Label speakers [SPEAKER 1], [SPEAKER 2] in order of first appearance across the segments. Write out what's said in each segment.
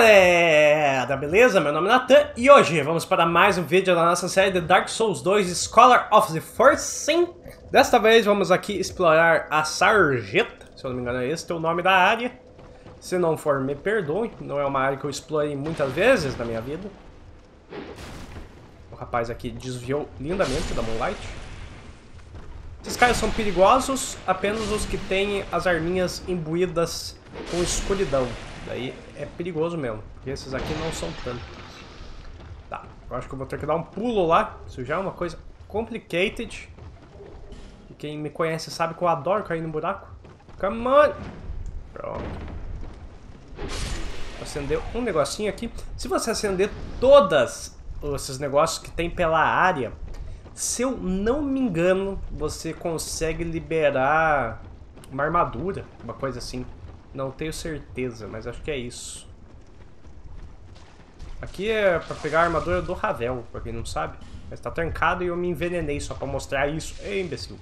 [SPEAKER 1] galera, beleza? Meu nome é Nathan e hoje vamos para mais um vídeo da nossa série de Dark Souls 2 Scholar of the Forsaken. Desta vez vamos aqui explorar a Sarjeta, se eu não me engano é esse é o nome da área. Se não for, me perdoe, não é uma área que eu explorei muitas vezes na minha vida. O rapaz aqui desviou lindamente da Moonlight. Esses caras são perigosos, apenas os que têm as arminhas imbuídas com escuridão. Daí é perigoso mesmo, porque esses aqui não são tanto. Tá, eu acho que eu vou ter que dar um pulo lá. Isso já é uma coisa complicated. E quem me conhece sabe que eu adoro cair no buraco. Come on! Pronto. Acendeu um negocinho aqui. Se você acender todas esses negócios que tem pela área, se eu não me engano, você consegue liberar uma armadura, uma coisa assim. Não tenho certeza, mas acho que é isso. Aqui é pra pegar a armadura do Ravel, pra quem não sabe. Mas tá trancado e eu me envenenei só pra mostrar isso. Ei, imbecil.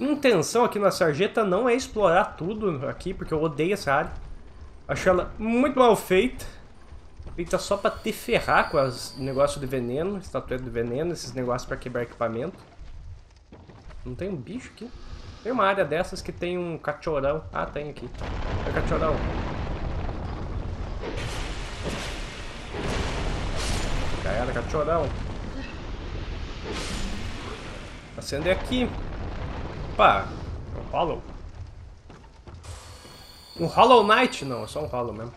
[SPEAKER 1] Intenção aqui na sarjeta não é explorar tudo aqui, porque eu odeio essa área. Acho ela muito mal feita. Feita só pra te ferrar com os negócios de veneno, estatueta de veneno, esses negócios pra quebrar equipamento. Não tem um bicho aqui? Tem uma área dessas que tem um cachorrão. Ah, tem aqui. É cachorrão. Já era cachorrão. Acender aqui. Opa, um Hollow. Um Hollow Knight? Não, é só um Hollow mesmo.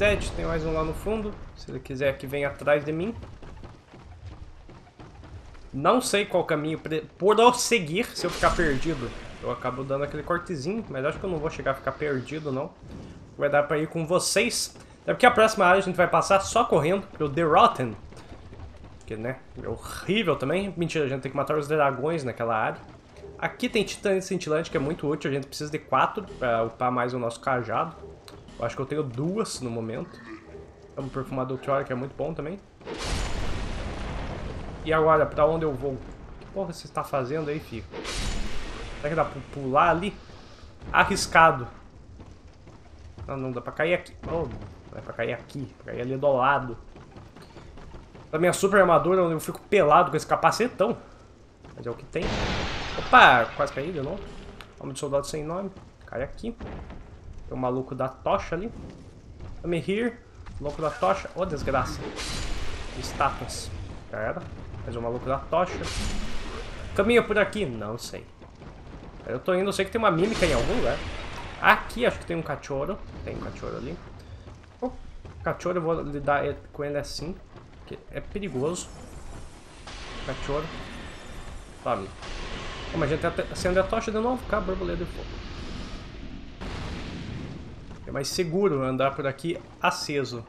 [SPEAKER 1] Dead, tem mais um lá no fundo. Se ele quiser que venha atrás de mim. Não sei qual caminho prosseguir se eu ficar perdido. Eu acabo dando aquele cortezinho, mas acho que eu não vou chegar a ficar perdido, não. Vai dar pra ir com vocês. Até porque a próxima área a gente vai passar só correndo pro The Rotten. Que, né, é horrível também. Mentira, a gente tem que matar os dragões naquela área. Aqui tem titã cintilante, que é muito útil. A gente precisa de quatro pra upar mais o nosso cajado. Eu acho que eu tenho duas no momento. Vamos perfumar do Troy, que é muito bom também. E agora, pra onde eu vou? Que porra você está fazendo aí, filho? Será que dá pra pular ali? Arriscado. Não, não dá pra cair aqui. Oh, não é pra cair aqui. Pra cair ali do lado. Da minha super armadura, eu fico pelado com esse capacetão. Mas é o que tem. Opa, quase caí de novo. Homem de soldado sem nome. Cai aqui. Tem o maluco da tocha ali. Come here. Louco da tocha. Ô, oh, desgraça. Estátuas. Já era. Mais um maluco da tocha. Caminho por aqui? Não sei. Eu tô indo, eu sei que tem uma mímica em algum lugar. Aqui acho que tem um cachorro. Tem um cachorro ali. O cachorro eu vou lidar com ele assim. Porque é perigoso. Cachorro. Tome. Como a gente acende a tocha de novo, cá, borboleta de fogo. É mais seguro andar por aqui aceso.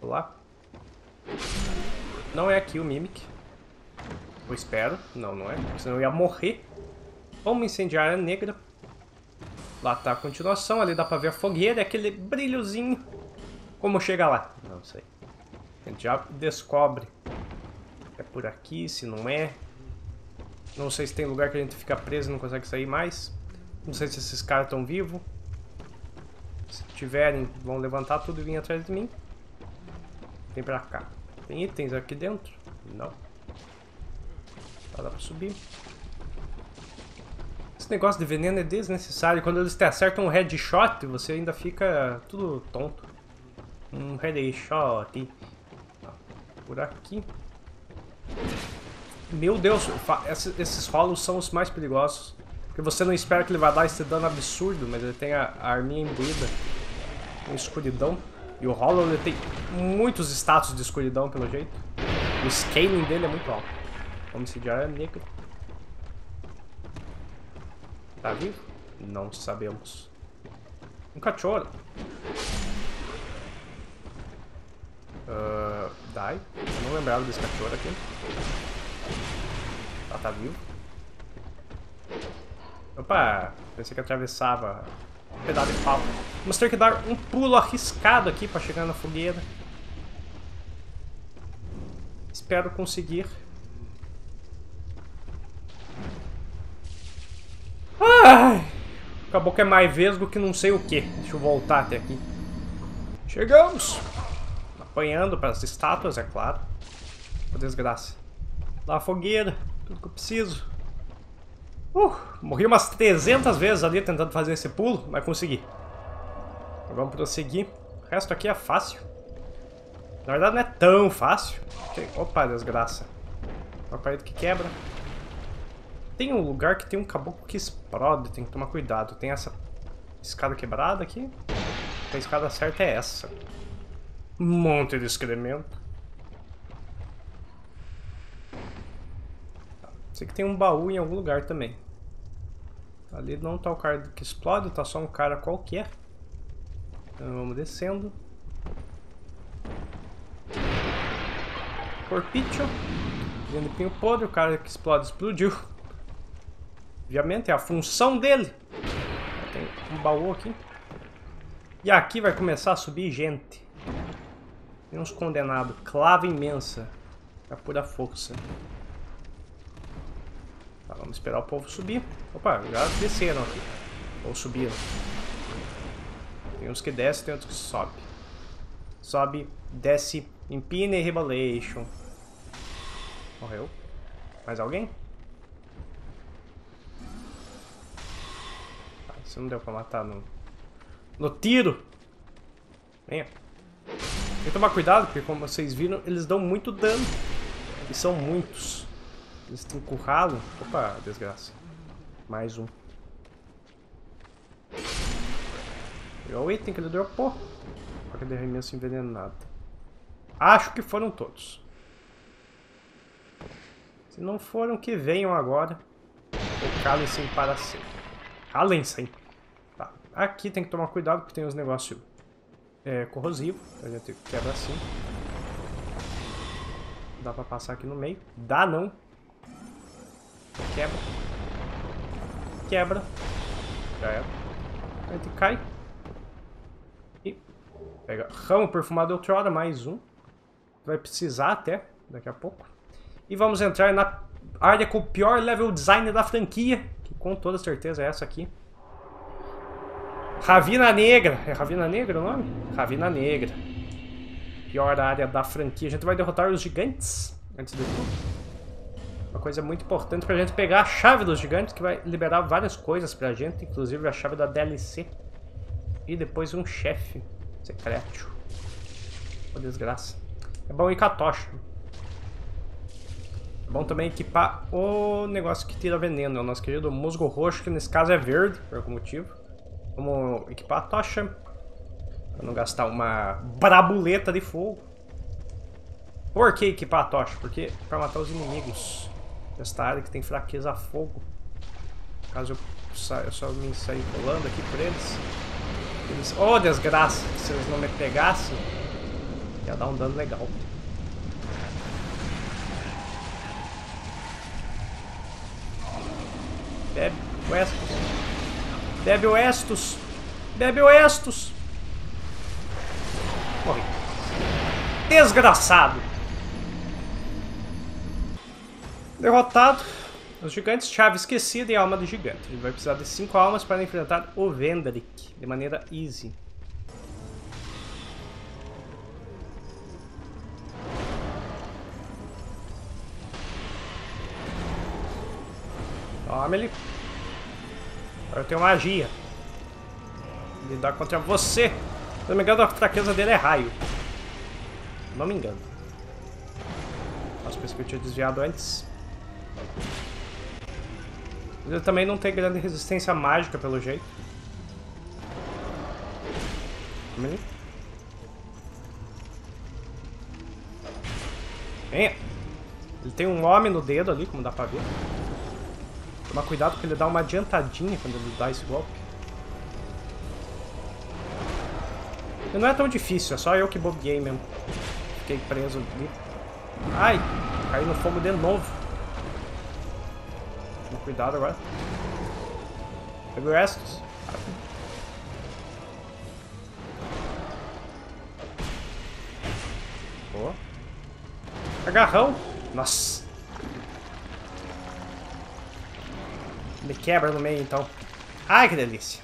[SPEAKER 1] Vou lá. Não é aqui o Mimic. Eu espero. Não, não é. Senão eu ia morrer. Vamos incendiar a negra. Lá tá a continuação. Ali dá pra ver a fogueira. Aquele brilhozinho. Como chegar lá? Não sei. A gente já descobre. É por aqui, se não é. Não sei se tem lugar que a gente fica preso e não consegue sair mais. Não sei se esses caras estão vivos. Se tiverem, vão levantar tudo e vir atrás de mim. Vem pra cá. Tem itens aqui dentro? Não. Só dá pra subir. Esse negócio de veneno é desnecessário. Quando eles te acertam um headshot, você ainda fica tudo tonto. Um headshot. Por aqui. Meu Deus, esses rolos são os mais perigosos. Porque você não espera que ele vai dar esse dano absurdo, mas ele tem a, a arminha imbuída. Com escuridão. E o Hollow tem muitos status de escuridão, pelo jeito. O scaling dele é muito alto. Homicidiar é negro. Tá vivo? Não sabemos. Um cachorro. Uh, die. Eu não lembrava desse cachorro aqui. Ah, tá vivo. Opa! Pensei que atravessava um pedaço de pau. Vamos ter que dar um pulo arriscado aqui para chegar na fogueira. Espero conseguir. Acabou que é mais vesgo que não sei o que. Deixa eu voltar até aqui. Chegamos! Apanhando para as estátuas, é claro. Que desgraça. Lá a fogueira, tudo que eu preciso. Uh, morri umas 300 vezes ali tentando fazer esse pulo, mas consegui. Vamos prosseguir. O resto aqui é fácil. Na verdade não é tão fácil. Opa, desgraça. Uma parede que quebra. Tem um lugar que tem um caboclo que explode, tem que tomar cuidado. Tem essa escada quebrada aqui. A escada certa é essa. Um monte de excremento. Sei que tem um baú em algum lugar também. Ali não tá o cara que explode, tá só um cara qualquer. Então vamos descendo. Corpicho. Vendo pinho podre, o cara que explode explodiu. Obviamente, é a função dele. Tem um baú aqui. E aqui vai começar a subir gente. Tem uns condenados. Clava imensa. É pura força. Tá, vamos esperar o povo subir. Opa, já desceram aqui. Ou subiram. Tem uns que descem, tem outros que sobem. Sobe, desce, empina e rebalation. Morreu. Mais alguém? Isso não deu pra matar no, no tiro. Venha. Tem que tomar cuidado, porque como vocês viram, eles dão muito dano. E são muitos. Eles têm curralo. Opa, desgraça. Mais um. Pegou o item que ele dropou. Faca de arremesso envenenada. Acho que foram todos. Se não foram, que venham agora. Ou calem-se para sempre. Calem-se. Tá. Aqui tem que tomar cuidado porque tem os negócios é, corrosivos. A gente quebra assim. Dá pra passar aqui no meio. Dá não. Quebra. Quebra. Já era. A gente cai. E pega ramo perfumado outrora, mais um. Vai precisar até, daqui a pouco. E vamos entrar na área com o pior level design da franquia com toda certeza é essa aqui. Ravina Negra. É Ravina Negra o nome? Ravina Negra. Pior área da franquia. A gente vai derrotar os gigantes, antes de tudo. Uma coisa muito importante pra gente pegar a chave dos gigantes, que vai liberar várias coisas pra gente, inclusive a chave da DLC. E depois um chefe secreto. Oh, desgraça. É bom ir com a tocha. É bom também equipar o negócio que tira veneno, é o nosso querido musgo roxo, que nesse caso é verde, por algum motivo. Vamos equipar a tocha, para não gastar uma brabuleta de fogo. Por que equipar a tocha? Porque para matar os inimigos desta área que tem fraqueza a fogo. Caso eu, saia, eu só me sair rolando aqui por eles. Eles... Oh, desgraça! Se eles não me pegassem, ia dar um dano legal. Bebe o Estus. Bebe o Estus. Bebe o Estus. Morri. Desgraçado. Derrotado. Os gigantes, chave esquecida e alma do gigante. Ele vai precisar de 5 almas para enfrentar o Vendrick de maneira easy. Toma ele. Agora eu tenho magia. Lidar contra você. Se não me engano, a fraqueza dele é raio. Não me engano. Nossa, pensei que eu tinha desviado antes. Ele também não tem grande resistência mágica, pelo jeito. Vem. Venha. Ele tem um homem no dedo ali, como dá pra ver. Tomar cuidado porque ele dá uma adiantadinha quando ele dá esse golpe. E não é tão difícil, é só eu que bobeei mesmo. Fiquei preso ali. Ai! Caí no fogo de novo. Cuidado agora. Pega o. Boa. Agarrão. Nossa. Me quebra no meio, então. Ai, que delícia.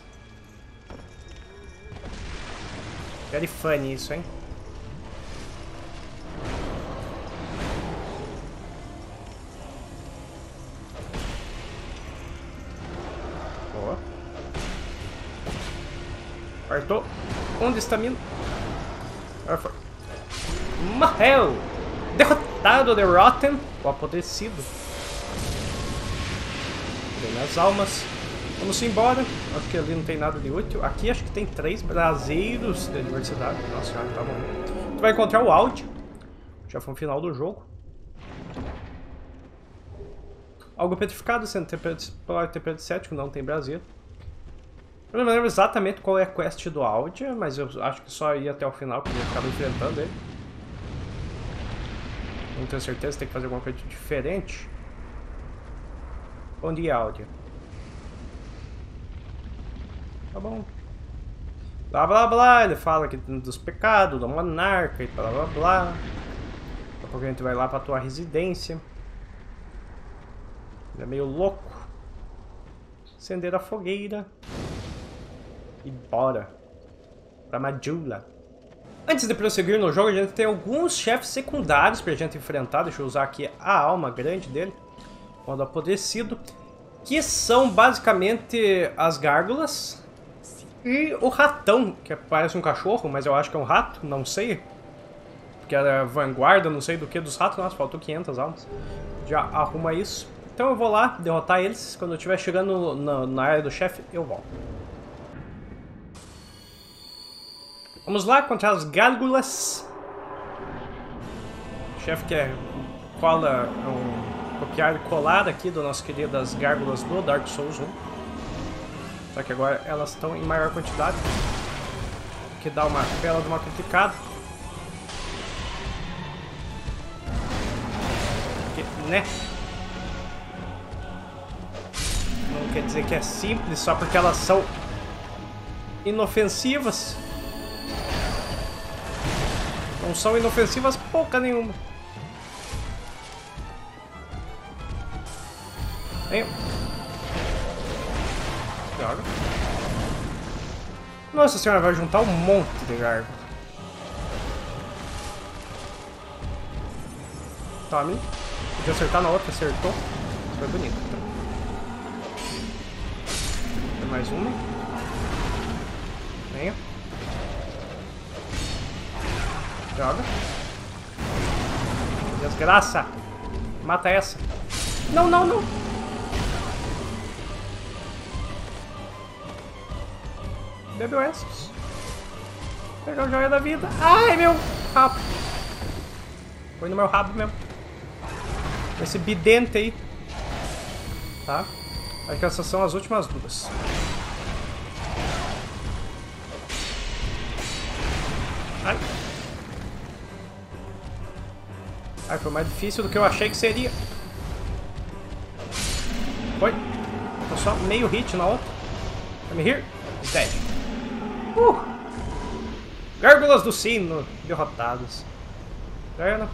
[SPEAKER 1] Very funny isso, hein? Apertou. Onde está? Agora foi. Morreu! Derrotado de Rotten, o apodrecido. Tem as almas. Vamos embora. Acho que ali não tem nada de útil. Aqui acho que tem três braseiros de diversidade. Nossa senhora, tá bom. Tu vai encontrar o áudio. Já foi o final do jogo. Algo petrificado, sendo TP de cético, não tem braseiro. Eu não lembro exatamente qual é a quest do áudio, mas eu acho que só ia até o final, porque eu acaba enfrentando ele. Não tenho certeza, tem que fazer alguma coisa diferente. Onde é áudio? Tá bom. Blá blá blá, ele fala aqui dos pecados, do monarca e blá blá blá. Daqui a pouco a gente vai lá pra tua residência. Ele é meio louco. Acender a fogueira. E bora. Pra Majula. Antes de prosseguir no jogo, a gente tem alguns chefes secundários pra gente enfrentar. Deixa eu usar aqui a alma grande dele. Modo apodrecido. Que são basicamente as gárgulas. E o ratão, que parece um cachorro, mas eu acho que é um rato, não sei. Porque era vanguarda, não sei do que dos ratos. Nossa, faltou 500 almas. Já arruma isso. Então eu vou lá derrotar eles. Quando eu estiver chegando na, na área do chefe, eu volto. Vamos lá contra as gárgulas. O chefe que é cola, um copiar e colar aqui do nosso queridas gárgulas do Dark Souls 1. Só que agora elas estão em maior quantidade. Que dá uma bela de uma complicada. Porque, né? Não quer dizer que é simples só porque elas são inofensivas. Não são inofensivas pouca nenhuma. Venham. Droga. Nossa senhora, vai juntar um monte de gargo. Tome. Podia acertar na outra, acertou. Foi bonito. Tem mais uma. Joga. Desgraça. Mata essa. Não, não, não. Bebeu essas. Pegar o joia da vida. Ai, meu rabo. Foi no meu rabo mesmo. Esse bidente aí. Tá? Acho que essas são as últimas duas. Ai, foi mais difícil do que eu achei que seria. Foi. Tô só meio hit na outra. Come here. He's dead. Uh! Gárgulas do sino derrotados. Ganha.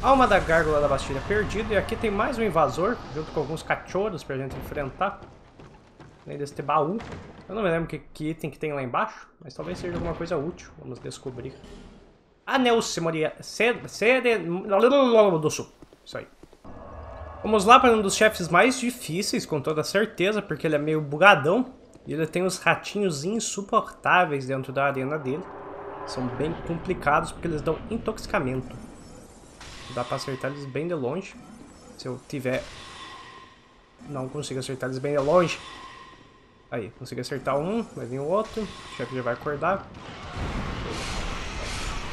[SPEAKER 1] Alma da gárgula da Bastilha perdida. E aqui tem mais um invasor, junto com alguns cachorros pra gente enfrentar. Além desse baú. Eu não me lembro que, que item que tem lá embaixo, mas talvez seja alguma coisa útil. Vamos descobrir. Anel. Sere... do Sul. Isso aí. Vamos lá para um dos chefes mais difíceis, com toda certeza, porque ele é meio bugadão. E ele tem uns ratinhos insuportáveis dentro da arena dele. São bem complicados porque eles dão intoxicamento. Dá pra acertar eles bem de longe. Se eu tiver... Não consigo acertar eles bem de longe. Aí, consegui acertar um, vai vir o outro. O chefe já vai acordar.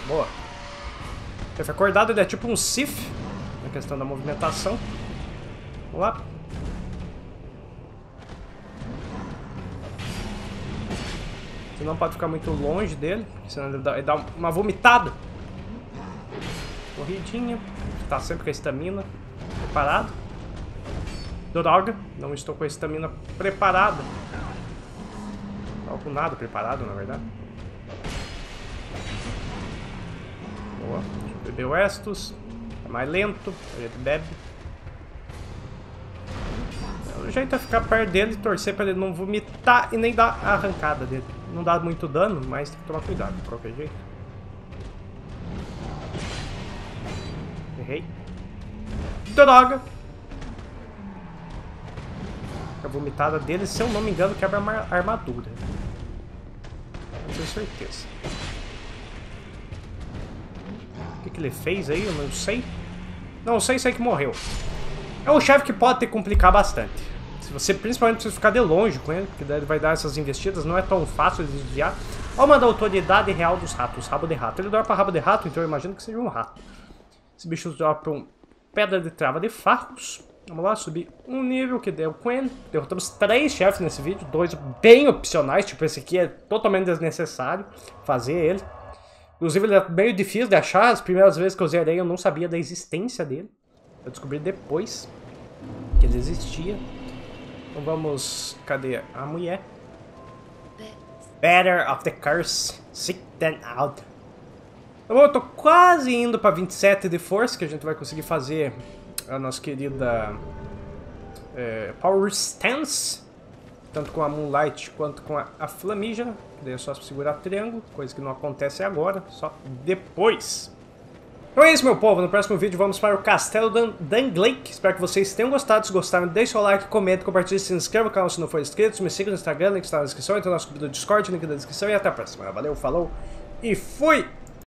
[SPEAKER 1] Boa. O chefe acordado, ele é tipo um Sif, na questão da movimentação. Vamos lá. Você não pode ficar muito longe dele, senão ele dá, ele dá uma vomitada. Corridinha. Tá sempre com a estamina preparado. Droga, não estou com a estamina preparada. Com nada preparado, na verdade. Boa. Beber o Estus. É mais lento, a gente bebe. O jeito é ficar perto dele e torcer pra ele não vomitar e nem dar a arrancada dele. Não dá muito dano, mas tem que tomar cuidado de qualquer jeito. Errei. Droga! A vomitada dele, se eu não me engano, quebra a armadura. Tenho certeza. Ele fez aí? Eu não sei. Não sei, sei que morreu. É um chefe que pode ter complicar bastante. Se você principalmente precisa ficar de longe com ele, porque daí ele vai dar essas investidas, não é tão fácil de desviar. Olha uma autoridade real dos ratos, rabo de rato. Ele dropa rabo de rato, então eu imagino que seja um rato. Esse bicho dropa um pedra de trava de farros. Vamos lá, subir um nível que deu com ele. Derrotamos três chefes nesse vídeo, dois bem opcionais, tipo esse aqui é totalmente desnecessário fazer ele. Inclusive ele é meio difícil de achar, as primeiras vezes que eu zerei eu não sabia da existência dele. Eu descobri depois que ele existia. Então vamos... cadê a mulher? Better of the curse, sick than out. Tá bom, eu tô quase indo pra 27 de força, que a gente vai conseguir fazer a nossa querida é, Power Stance, tanto com a Moonlight quanto com a, a Flamígera. Daí é só segurar triângulo, coisa que não acontece agora, só depois. Então é isso, meu povo. No próximo vídeo vamos para o Castelo Danglake. Espero que vocês tenham gostado. Se gostaram, deixe o like, comente, compartilhe, se inscreva no canal se não for inscrito. Me siga no Instagram, link está na descrição. Entra no nosso grupo do Discord, link na descrição. E até a próxima. Valeu, falou e fui!